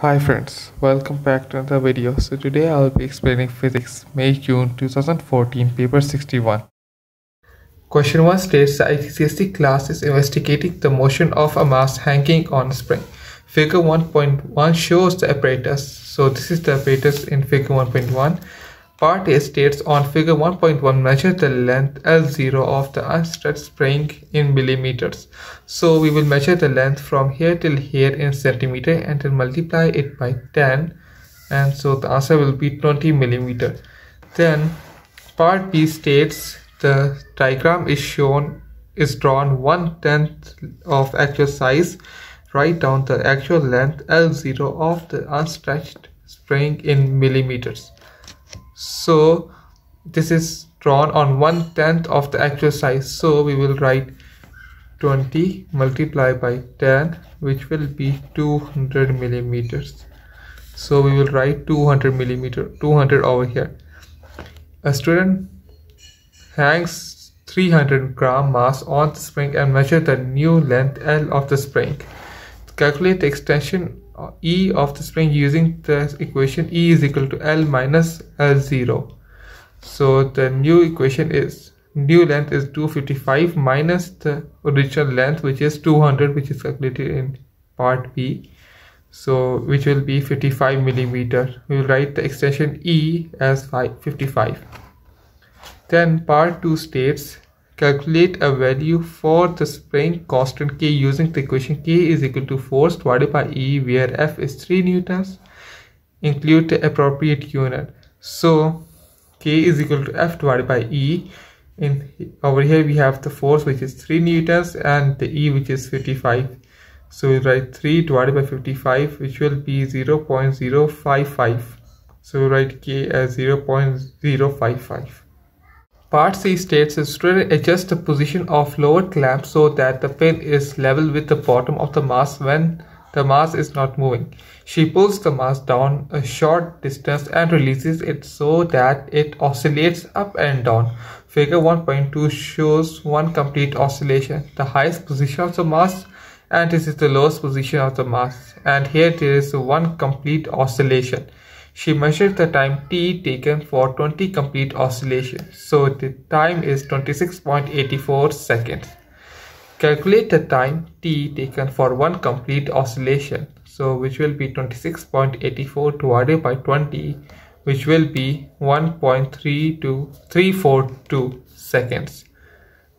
Hi friends, welcome back to another video. So today I will be explaining physics, May June 2014, paper 61. Question 1 states the IGCSE class is investigating the motion of a mass hanging on a spring. Figure 1.1 shows the apparatus. So this is the apparatus in figure 1.1 Part A states on figure 1.1 measure the length L0 of the unstretched spring in millimeters. So we will measure the length from here till here in centimeter and then multiply it by 10 and so the answer will be 20 millimeter. Then part B states the diagram is shown is drawn one tenth of actual size. Write down the actual length L0 of the unstretched spring in millimeters so this is drawn on one tenth of the actual size. So we will write 20 multiplied by 10 which will be 200 millimeters. So we will write 200 millimeter 200 over here. A student hangs 300 gram mass on the spring and measure the new length L of the spring calculate the extension uh, E of the spring using the equation E is equal to L minus L0. So the new equation is new length is 255 minus the original length which is 200 which is calculated in part B. So which will be 55 millimeter. We will write the extension E as 55. Then part 2 states Calculate a value for the spring constant K using the equation K is equal to force divided by E where F is 3 newtons. Include the appropriate unit. So K is equal to F divided by E. In over here we have the force which is 3 newtons and the E which is 55. So we write 3 divided by 55 which will be 0 0.055. So we write K as 0 0.055. Part C states the student the position of lower clamp so that the pin is level with the bottom of the mass when the mass is not moving. She pulls the mass down a short distance and releases it so that it oscillates up and down. Figure 1.2 shows one complete oscillation, the highest position of the mass and this is the lowest position of the mass and here there is one complete oscillation. She measured the time t taken for 20 complete oscillations. So the time is 26.84 seconds. Calculate the time t taken for one complete oscillation. So which will be 26.84 divided by 20 which will be 1.32342 seconds.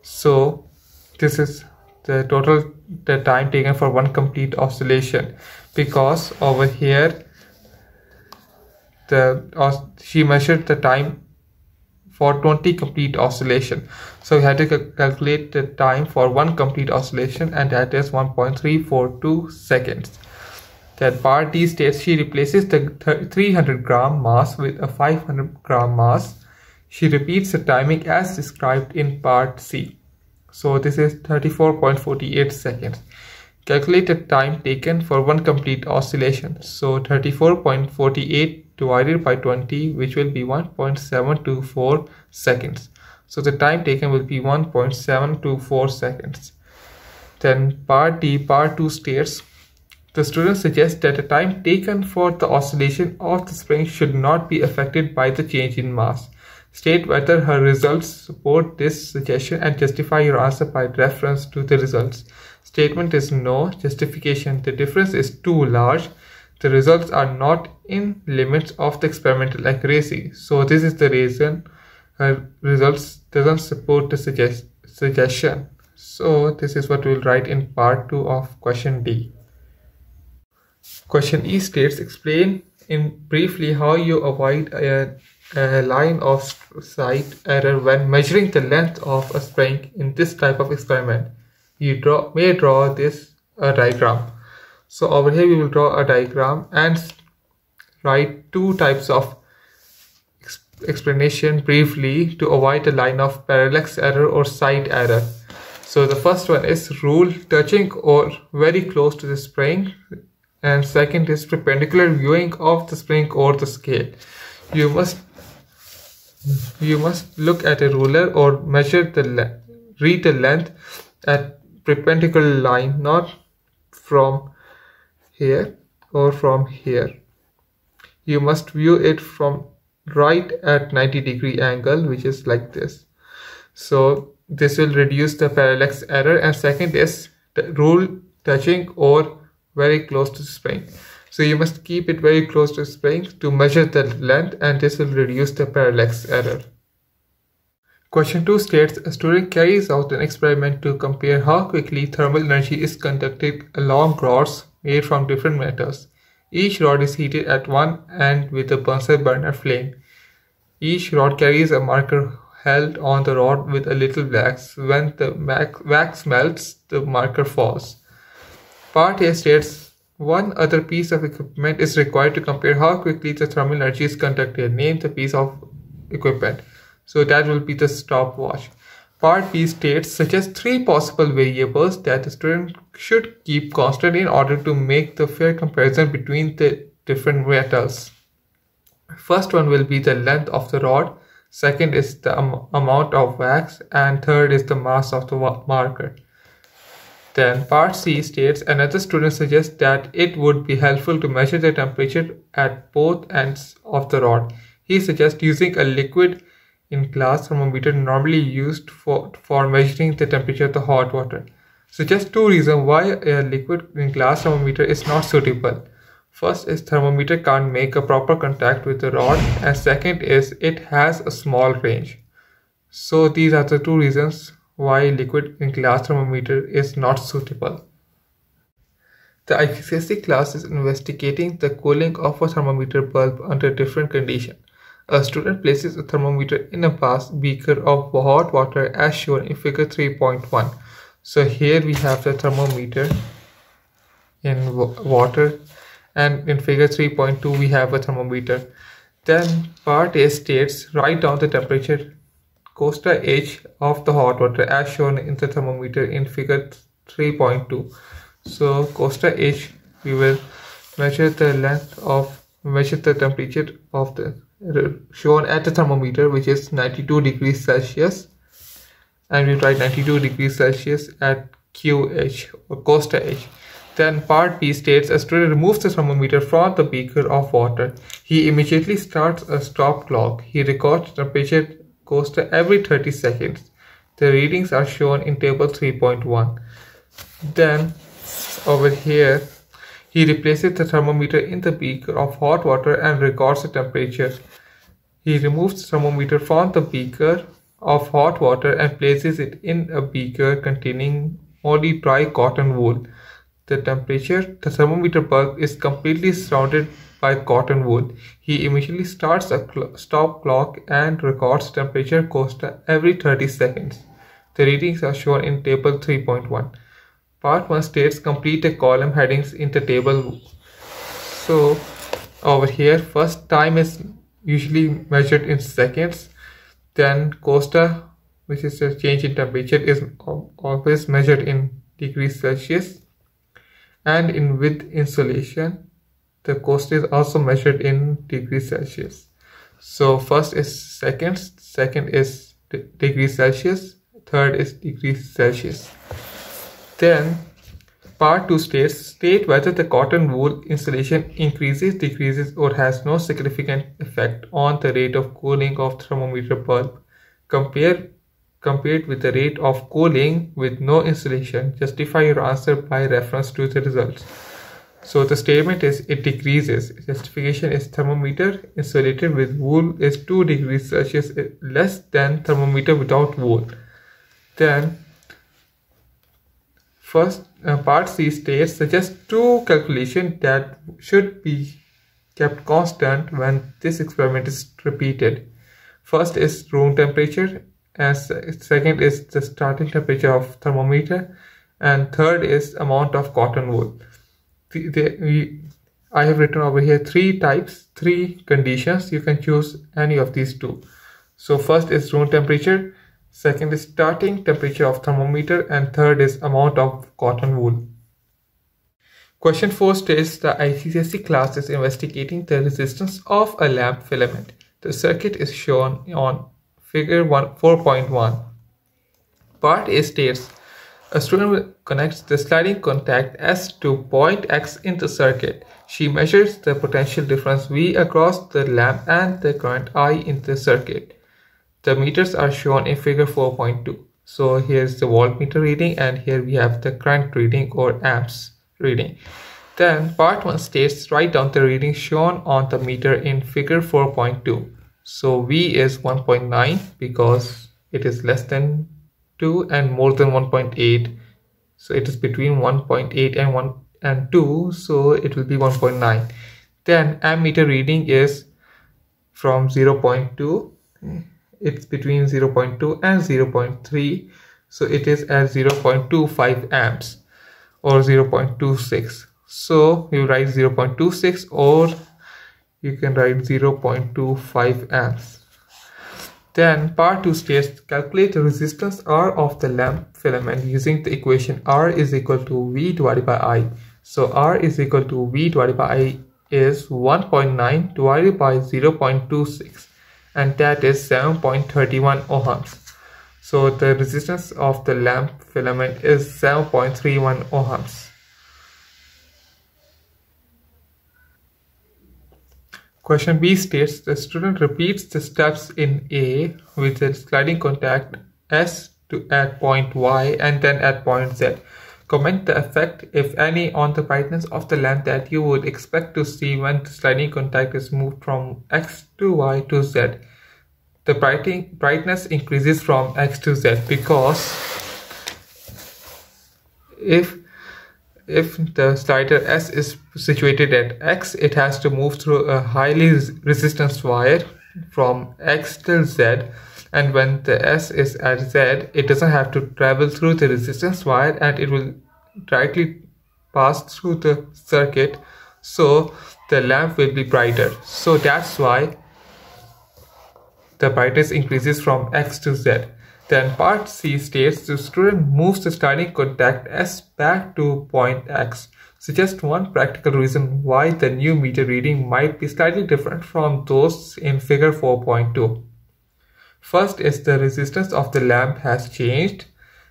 So this is the total the time taken for one complete oscillation because over here the she measured the time for 20 complete oscillation. So we had to calculate the time for one complete oscillation and that is 1.342 seconds. That part D states she replaces the 300 gram mass with a 500 gram mass. She repeats the timing as described in part C. So this is 34.48 seconds. Calculate the time taken for one complete oscillation. So 34.48 divided by 20 which will be 1.724 seconds. So the time taken will be 1.724 seconds. Then part D, part 2 states the student suggests that the time taken for the oscillation of the spring should not be affected by the change in mass. State whether her results support this suggestion and justify your answer by reference to the results. Statement is no. Justification. The difference is too large the results are not in limits of the experimental accuracy. So this is the reason our results doesn't support the suggest suggestion. So this is what we'll write in part 2 of question D. Question E states explain in briefly how you avoid a, a line of sight error when measuring the length of a spring in this type of experiment. You draw, may draw this a diagram. So over here we will draw a diagram and write two types of explanation briefly to avoid a line of parallax error or sight error. So the first one is rule touching or very close to the spring and second is perpendicular viewing of the spring or the scale. You must you must look at a ruler or measure the read the length at perpendicular line not from here or from here. You must view it from right at 90 degree angle which is like this. So this will reduce the parallax error and second is the rule touching or very close to spring. So you must keep it very close to spring to measure the length and this will reduce the parallax error. Question 2 states a student carries out an experiment to compare how quickly thermal energy is conducted along rods made from different metals. Each rod is heated at one end with a Bunsen burner flame. Each rod carries a marker held on the rod with a little wax. When the wax melts, the marker falls. Part A states one other piece of equipment is required to compare how quickly the thermal energy is conducted. Name the piece of equipment. So that will be the stopwatch. Part B states suggest three possible variables that the student should keep constant in order to make the fair comparison between the different metals. First one will be the length of the rod, second is the am amount of wax, and third is the mass of the marker. Then part C states another student suggests that it would be helpful to measure the temperature at both ends of the rod. He suggests using a liquid in glass thermometer normally used for, for measuring the temperature of the hot water. So just two reasons why a liquid in glass thermometer is not suitable. First is thermometer can't make a proper contact with the rod and second is it has a small range. So these are the two reasons why liquid in glass thermometer is not suitable. The IGCSE class is investigating the cooling of a thermometer bulb under different conditions. A student places a thermometer in a glass beaker of hot water as shown in figure 3.1. So here we have the thermometer in water and in figure 3.2 we have a thermometer. Then part A states write down the temperature costa H of the hot water as shown in the thermometer in figure 3.2. So costa H we will measure the length of measure the temperature of the shown at the thermometer which is 92 degrees Celsius and we write 92 degrees Celsius at QH or costa H. Then part B states a student removes the thermometer from the beaker of water. He immediately starts a stop clock. He records the temperature costa every 30 seconds. The readings are shown in table 3.1. Then over here he replaces the thermometer in the beaker of hot water and records the temperature. He removes the thermometer from the beaker of hot water and places it in a beaker containing only dry cotton wool. The temperature, the thermometer bulb is completely surrounded by cotton wool. He immediately starts a cl stop clock and records temperature costa every 30 seconds. The readings are shown in table 3.1. Part 1 states complete the column headings in the table. So over here first time is usually measured in seconds. Then costa which is a change in temperature is always measured in degrees Celsius. And in with insulation the cost is also measured in degrees Celsius. So first is seconds, second is degrees Celsius, third is degrees Celsius. Then part 2 states state whether the cotton wool insulation increases, decreases or has no significant effect on the rate of cooling of thermometer bulb. Compare compared with the rate of cooling with no insulation. Justify your answer by reference to the results. So the statement is it decreases. Justification is thermometer insulated with wool is 2 degrees Celsius less than thermometer without wool. Then First, uh, part C states suggests two calculations that should be kept constant when this experiment is repeated. First is room temperature, and second is the starting temperature of thermometer, and third is amount of cotton wool. The, the, we, I have written over here three types, three conditions. You can choose any of these two. So first is room temperature, Second is starting temperature of thermometer and third is amount of cotton wool. Question 4 states the IGCSE class is investigating the resistance of a lamp filament. The circuit is shown on figure 4.1. Part A states A student connects the sliding contact S to point X in the circuit. She measures the potential difference V across the lamp and the current I in the circuit. The meters are shown in figure 4.2. So here's the voltmeter reading and here we have the current reading or amps reading. Then part 1 states write down the reading shown on the meter in figure 4.2. So V is 1.9 because it is less than 2 and more than 1.8. So it is between 1.8 and 1 and 2 so it will be 1.9. Then ammeter reading is from 0.2 hmm. It's between 0.2 and 0.3 so it is at 0.25 amps or 0.26 so you write 0.26 or you can write 0.25 amps. Then part 2 states calculate the resistance R of the lamp filament using the equation R is equal to V divided by I. So R is equal to V divided by I is 1.9 divided by 0.26 and that is 7.31 ohms. So the resistance of the lamp filament is 7.31 ohms. Question B states the student repeats the steps in A with the sliding contact S to at point Y and then at point Z. Comment the effect, if any, on the brightness of the lamp that you would expect to see when the sliding contact is moved from X to Y to Z. The brightness increases from X to Z because if if the slider S is situated at X, it has to move through a highly resistance wire from X till Z. And when the S is at Z, it doesn't have to travel through the resistance wire and it will directly pass through the circuit. So the lamp will be brighter. So that's why the brightness increases from X to Z. Then part C states the student moves the sliding contact S back to point X. Suggest one practical reason why the new meter reading might be slightly different from those in figure 4.2. First is the resistance of the lamp has changed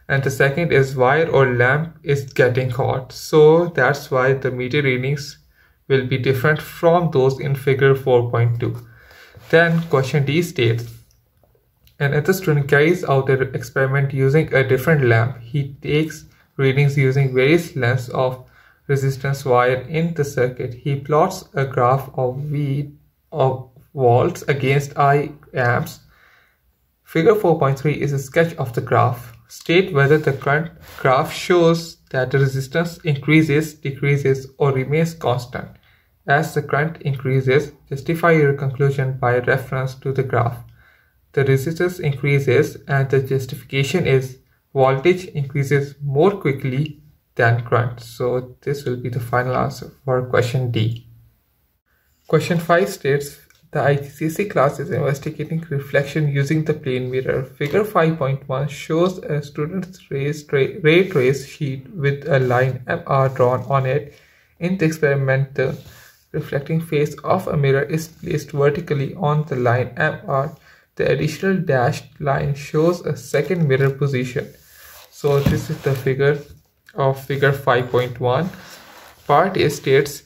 and the second is wire or lamp is getting hot. So that's why the meter readings will be different from those in figure 4.2. Then question D states Another student carries out the experiment using a different lamp. He takes readings using various lengths of resistance wire in the circuit. He plots a graph of V of volts against I amps. Figure 4.3 is a sketch of the graph. State whether the current graph shows that the resistance increases, decreases, or remains constant. As the current increases, justify your conclusion by reference to the graph the resistance increases and the justification is voltage increases more quickly than current. So this will be the final answer for question D. Question 5 states the IGCSE class is investigating reflection using the plane mirror. Figure 5.1 shows a student's ray, ray trace sheet with a line MR drawn on it. In the experiment, the reflecting face of a mirror is placed vertically on the line MR the additional dashed line shows a second mirror position. So this is the figure of figure 5.1. Part A states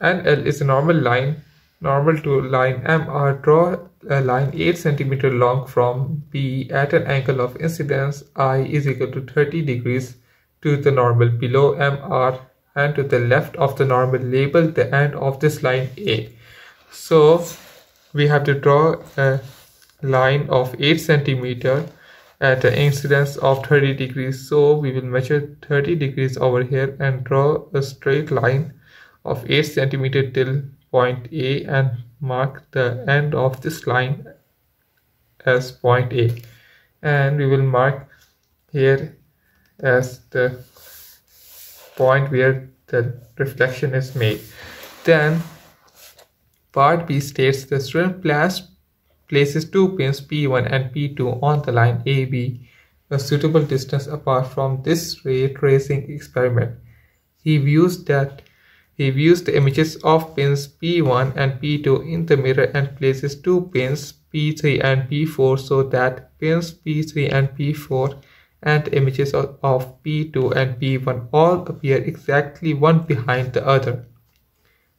NL is a normal line, normal to line MR. Draw a line 8 cm long from B at an angle of incidence I is equal to 30 degrees to the normal below MR and to the left of the normal label the end of this line A. So we have to draw a line of 8 centimeter at the incidence of 30 degrees so we will measure 30 degrees over here and draw a straight line of 8 centimeter till point A and mark the end of this line as point A and we will mark here as the point where the reflection is made then part B states the student places two pins P1 and P2 on the line AB, a suitable distance apart from this ray tracing experiment. He views that he views the images of pins P1 and P2 in the mirror and places two pins P3 and P4 so that pins P3 and P4 and images of, of P2 and P1 all appear exactly one behind the other.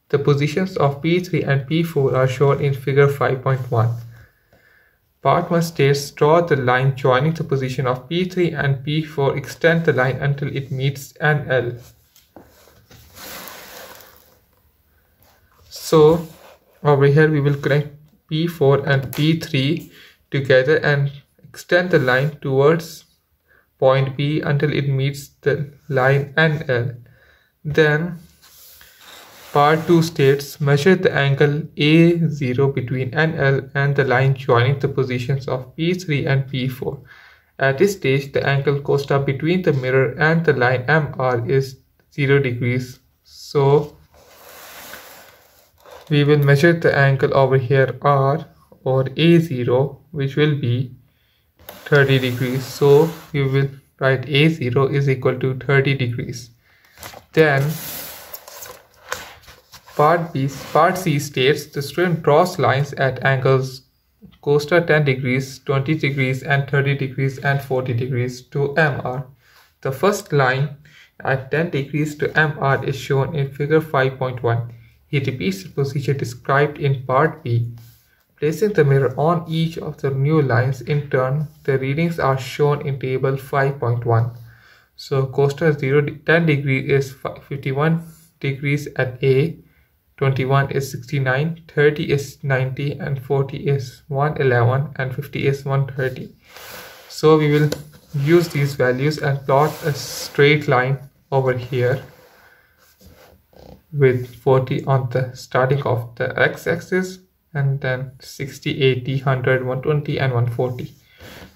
The positions of P3 and P4 are shown in figure 5.1. Part 1 states draw the line joining the position of P3 and P4 extend the line until it meets NL. So over here we will connect P4 and P3 together and extend the line towards point B until it meets the line NL. Then part 2 states measure the angle A0 between NL and the line joining the positions of P3 and P4. At this stage the angle costa between the mirror and the line MR is 0 degrees. So we will measure the angle over here R or A0 which will be 30 degrees. So we will write A0 is equal to 30 degrees. Then part B part C states the student draws lines at angles costa 10 degrees 20 degrees and 30 degrees and 40 degrees to MR the first line at 10 degrees to MR is shown in figure 5.1 he repeats the procedure described in part B. Placing the mirror on each of the new lines in turn, the readings are shown in table 5.1. So costa 0 10 degree is 51 degrees at A, 21 is 69, 30 is 90 and 40 is 111 and 50 is 130. So we will use these values and plot a straight line over here with 40 on the starting of the x-axis and then 60 80 100 120 and 140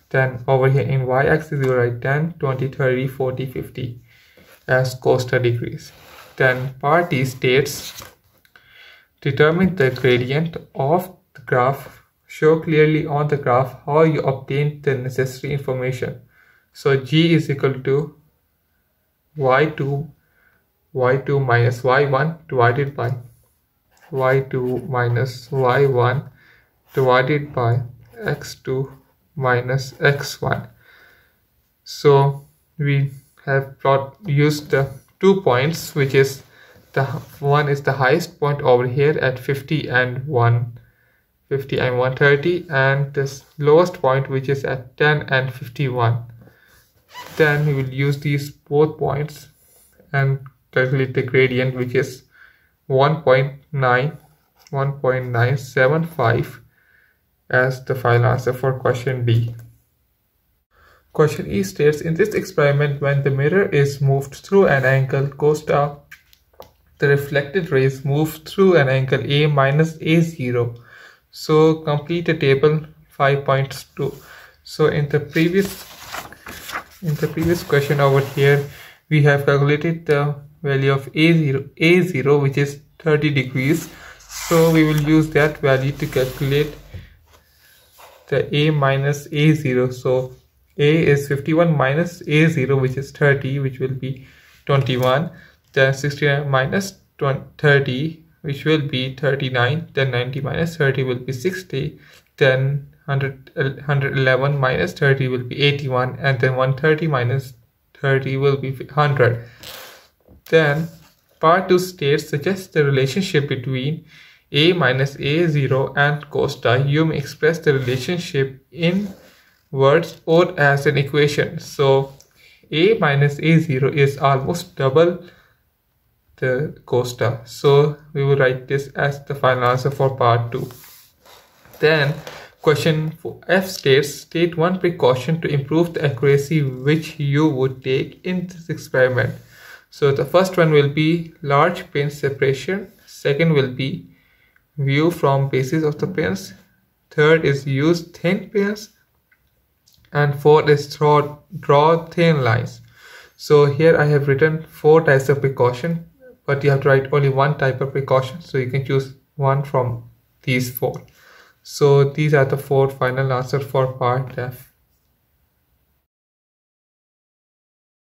then over here in y-axis you write 10 20 30 40 50 as costa degrees. Then part D states determine the gradient of the graph. Show clearly on the graph how you obtain the necessary information. So g is equal to y2 y2 minus y1 divided by y2 minus y1 divided by x2 minus x1 so we have plot used the two points which is the one is the highest point over here at 50 and 1 50 and 130 and this lowest point which is at 10 and 51 then we will use these both points and calculate the gradient which is 1.9 1.975 as the final answer for question D. Question E states in this experiment when the mirror is moved through an angle costa the reflected rays move through an angle A minus A0 so complete the table 5.2 so in the previous in the previous question over here we have calculated the value of a0 a0 which is 30 degrees. So we will use that value to calculate the a minus a0 so a is 51 minus a0 which is 30 which will be 21 then 69 minus 20, 30 which will be 39 then 90 minus 30 will be 60 then 100, 111 minus 30 will be 81 and then 130 minus 30 will be 100 then part 2 states suggests the relationship between a minus a0 and costa. You may express the relationship in words or as an equation. So a minus a0 is almost double the costa. So we will write this as the final answer for part 2. Then question F states state one precaution to improve the accuracy which you would take in this experiment. So the first one will be large pin separation. Second will be view from basis of the pins. Third is use thin pins. And fourth is draw, draw thin lines. So here I have written four types of precaution, but you have to write only one type of precaution. So you can choose one from these four. So these are the four final answers for part F.